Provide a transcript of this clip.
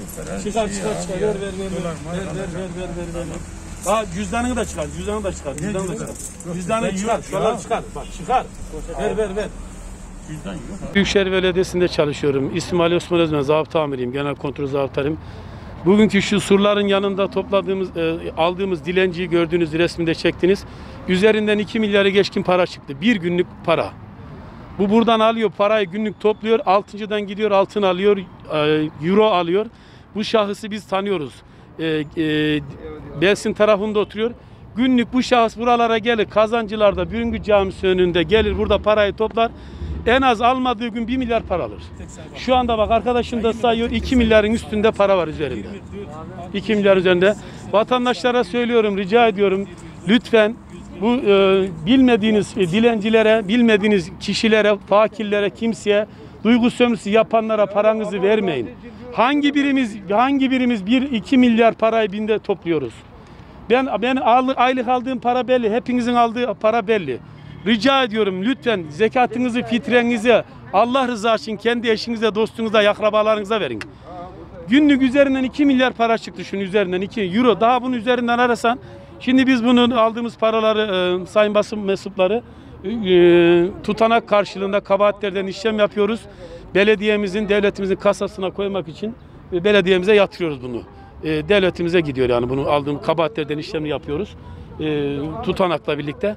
şoföre. Çıkar çıkar çıkar. Ver ver ver. Dolar, Ver ver dolar, ver ver ver. Daha cüzdanını da çıkar. Cüzdanını da çıkar. Cüzdanını da çıkar. Cüzdanını çıkar. ya. çıkar. Bak çıkar. Ver ver ver. Cüzdan yok. Büyükşehir Belediyesi'nde çalışıyorum. İsmim Ali Osman Özmen, zabıta amiriyim, genel kontrol zabıtarım. Bugünkü şu surların yanında topladığımız, e, aldığımız dilenciyi gördüğünüz resminde çektiniz. Üzerinden 2 milyarı geçkin para çıktı. Bir günlük para. Bu buradan alıyor parayı günlük topluyor. Altıncıdan gidiyor altın alıyor, e, euro alıyor. Bu şahısı biz tanıyoruz. E, e, Belsin tarafında oturuyor. Günlük bu şahıs buralara gelir. Kazancılarda, Bürüngü Camisi önünde gelir burada parayı toplar. En az almadığı gün 1 milyar para alır. Şu anda bak arkadaşım da sayıyor 2 milyarın üstünde para var üzerinde. 2 milyar üzerinde. Vatandaşlara söylüyorum, rica ediyorum. Lütfen bu e, bilmediğiniz e, dilencilere, bilmediğiniz kişilere, fakirlere, kimseye duygu sömürüsü yapanlara paranızı vermeyin. Hangi birimiz hangi birimiz 1-2 milyar parayı binde topluyoruz? Ben ben aylık aldığım para belli. Hepinizin aldığı para belli. Rica ediyorum lütfen zekatınızı, fitrenizi Allah rızası için kendi eşinize, dostunuza, akrabalarınıza verin. Günlük üzerinden 2 milyar para çıktı şunun üzerinden 2 euro. Daha bunun üzerinden arasan şimdi biz bunun aldığımız paraları e, sayın basın mensupları e, tutanak karşılığında kabahatlerden işlem yapıyoruz. Belediyemizin, devletimizin kasasına koymak için e, belediyemize yatırıyoruz bunu. E, devletimize gidiyor yani bunu aldığım kabahatlerden işlemi yapıyoruz. E, tutanakla birlikte.